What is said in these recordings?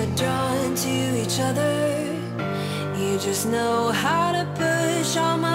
are drawn to each other. You just know how to push all my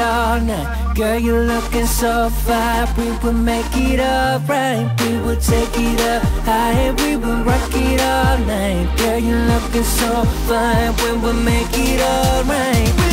it all night Girl, you're looking so fine. We will make it alright We will take it up high. We will rock it all night. Girl, you're looking so fine. We will make it alright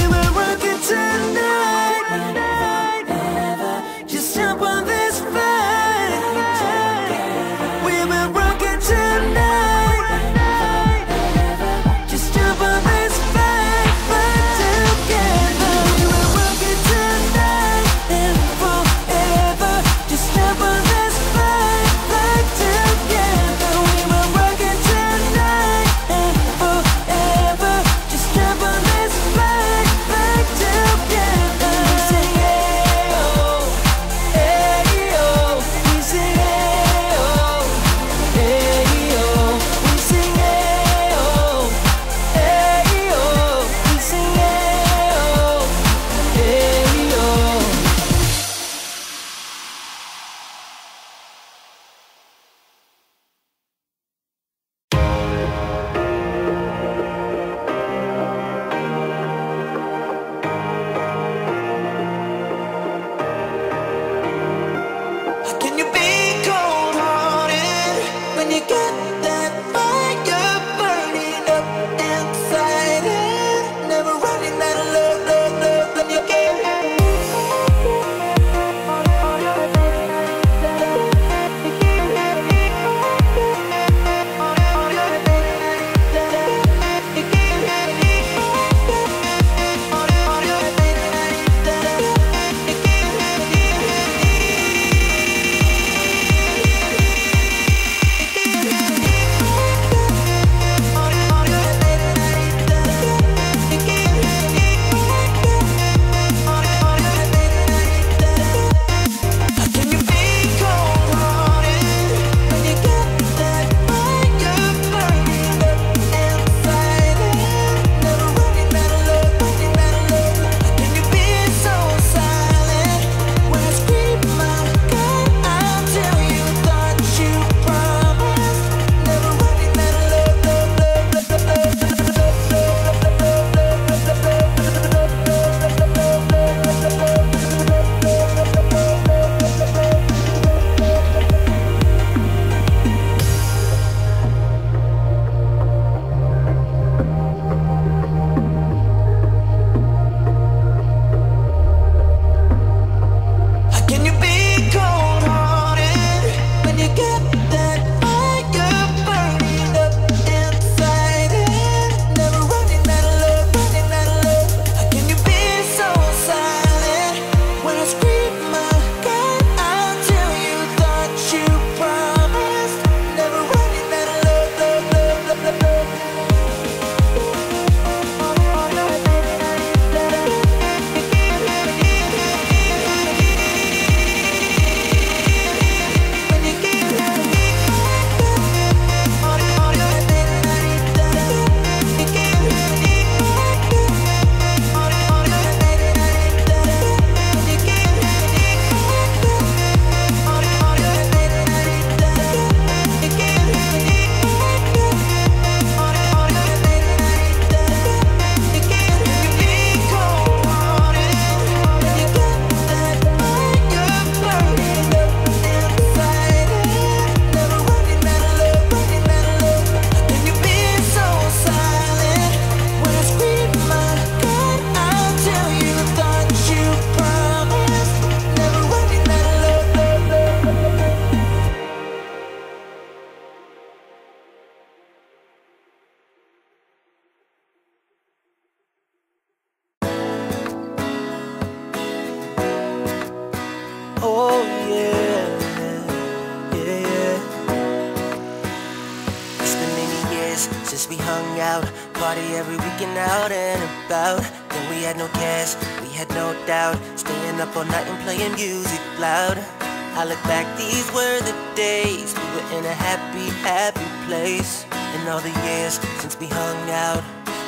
place In all the years since we hung out.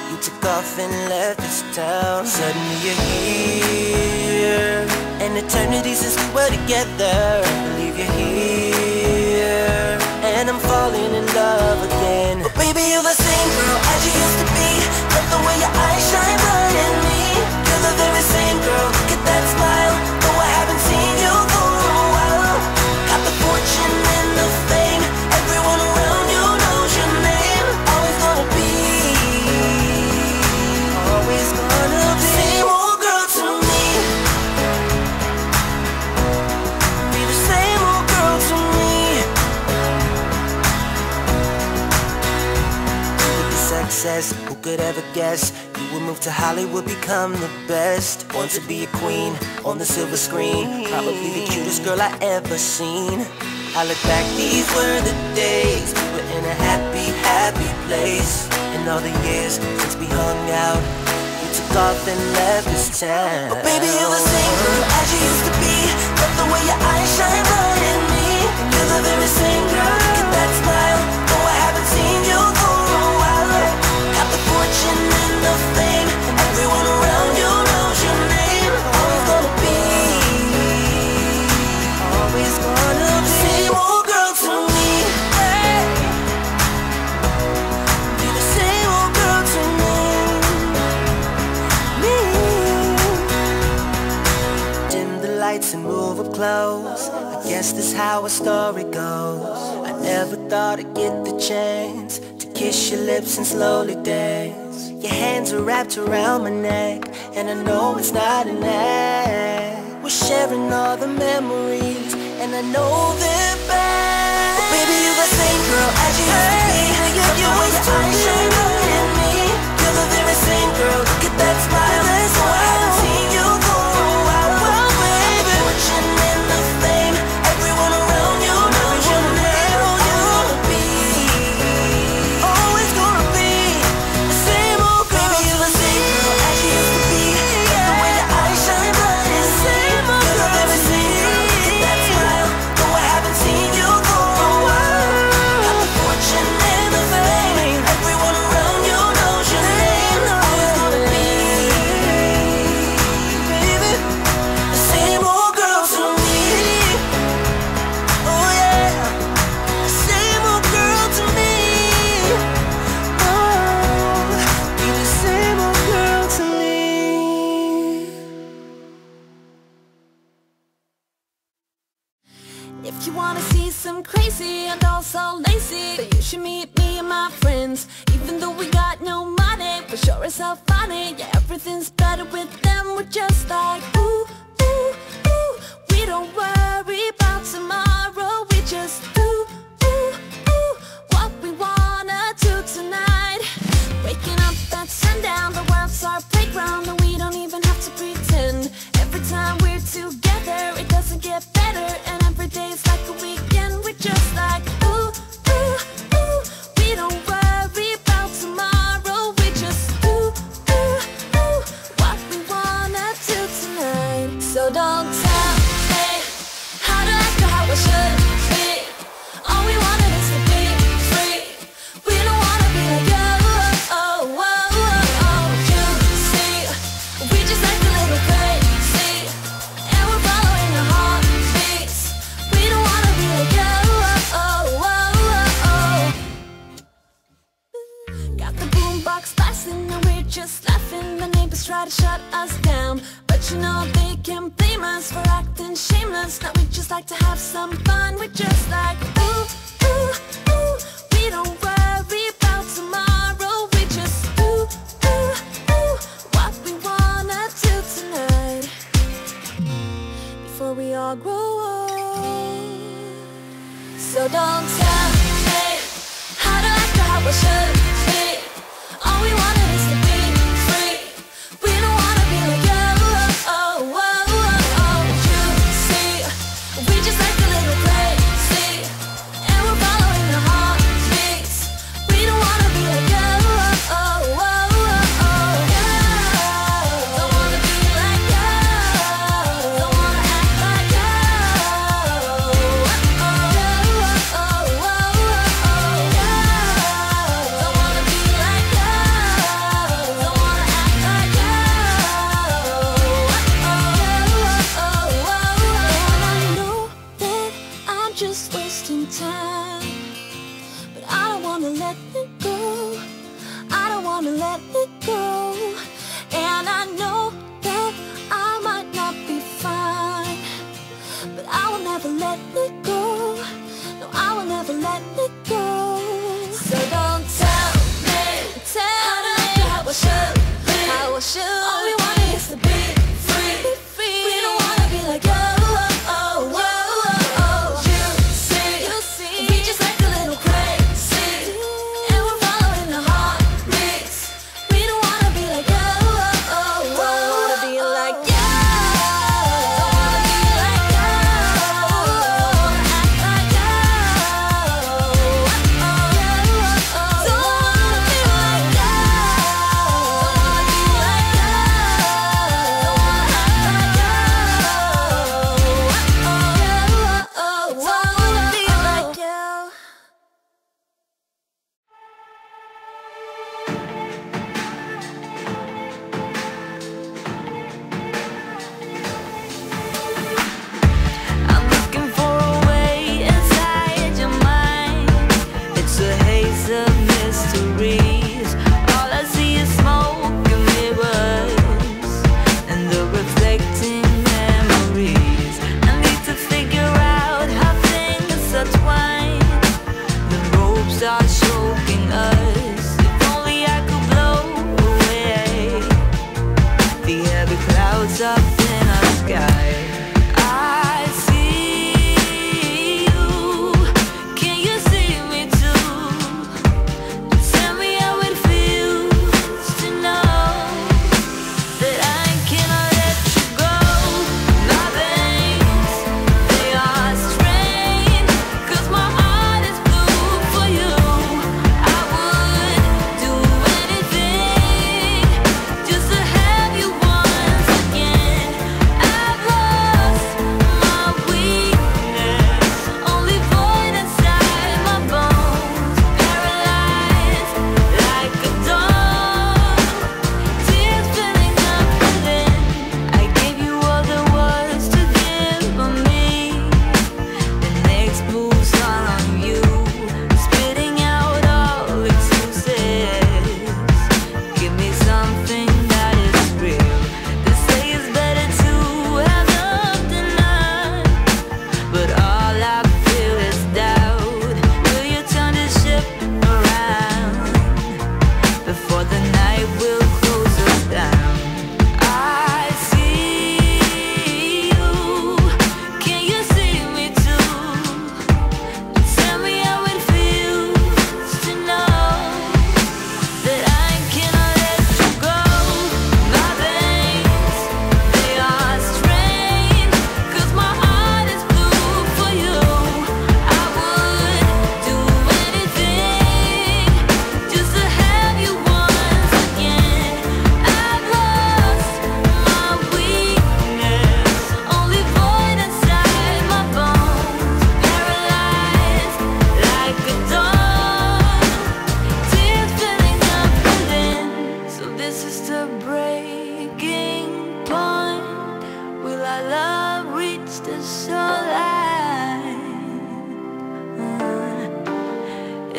You took off and left this town. Suddenly you're here An eternity since we were together. I believe you're here And I'm falling in love again. could ever guess. You would move to Hollywood, become the best. Want to be a queen on the silver screen. Probably the cutest girl I ever seen. I look back, these were the days. We were in a happy, happy place. And all the years since we hung out You took off and left this town. But baby, you're the same as you used to be. Love the way your eyes shine bright in me You're the very same girl, and that's why hips and slowly dance. Your hands are wrapped around my neck And I know it's not an act. We're sharing all the memories And I know they're back but Baby, you're the same girl as you to be. You, you, you, your eyes shine me. You're the very same girl. Look at that smile, that's why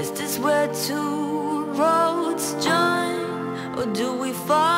Is this where two roads join, or do we fall?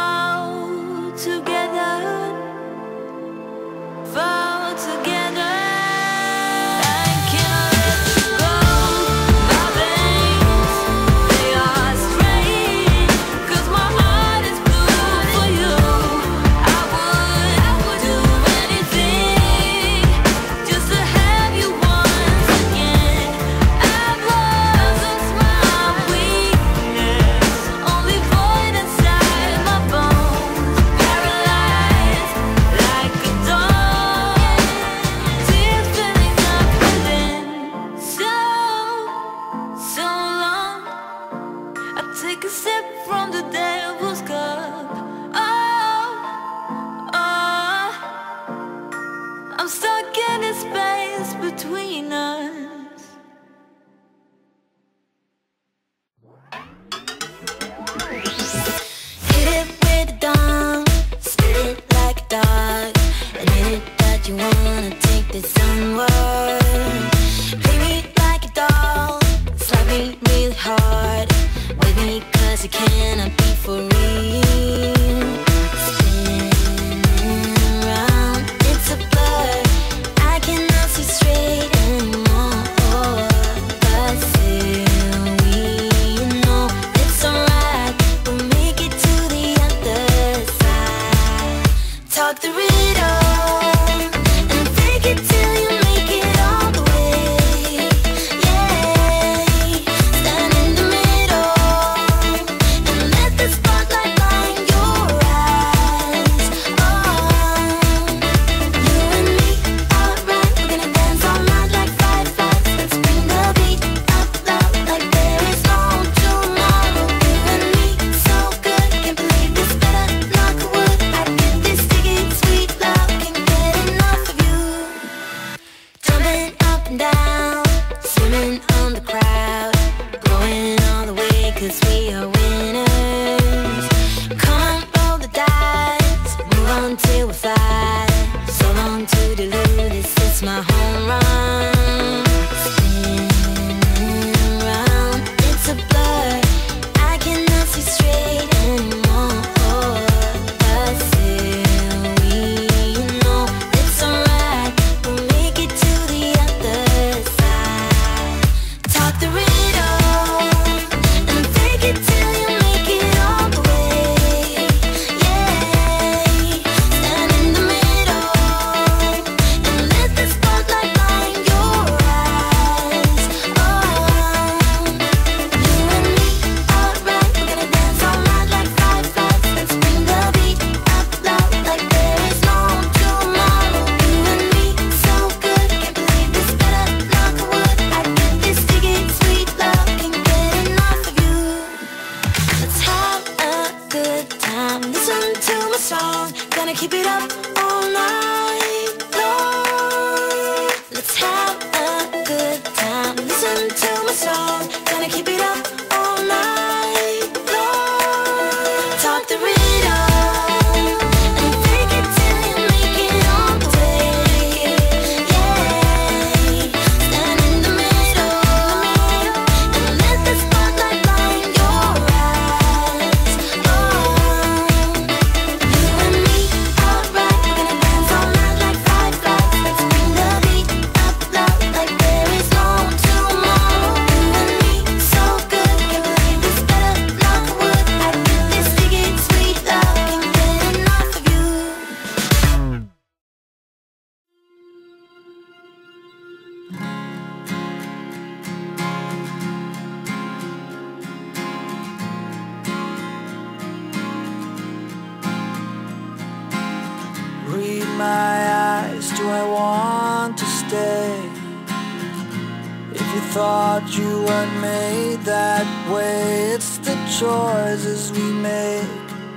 thought you weren't made that way. It's the choices we make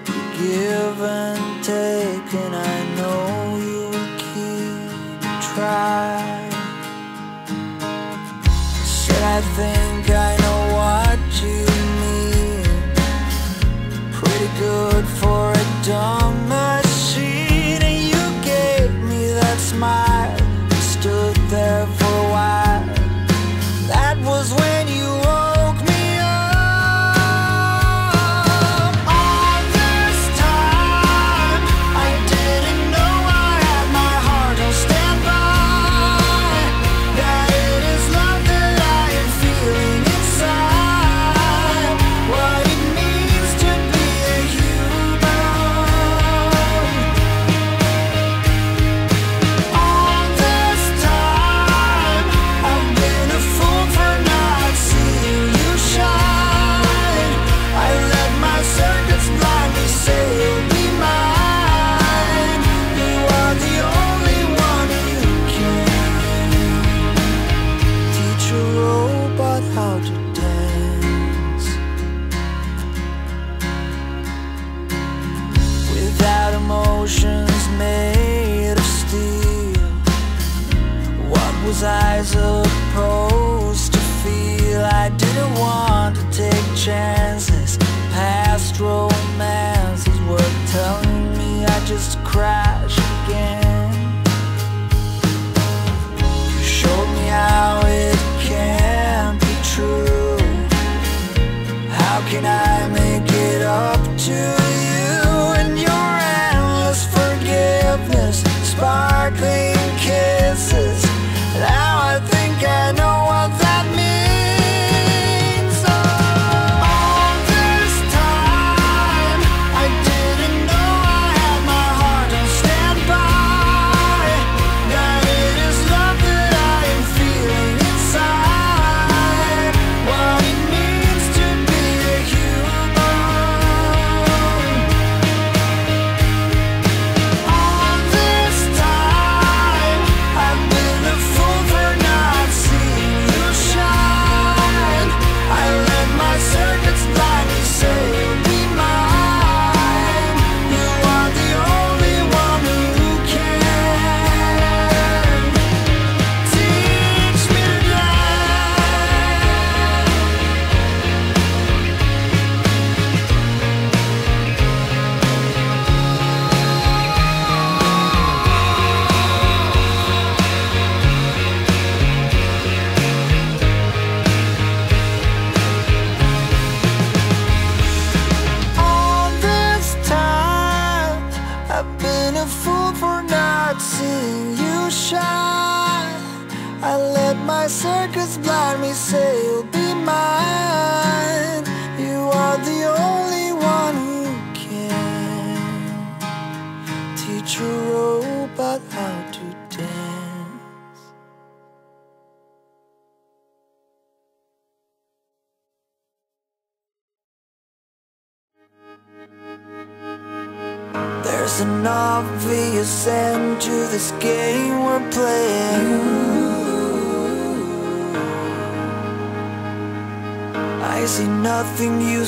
We give and take And I know you'll keep trying. Said I think I know what you mean. Pretty good for a dumb man.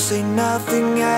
say nothing else.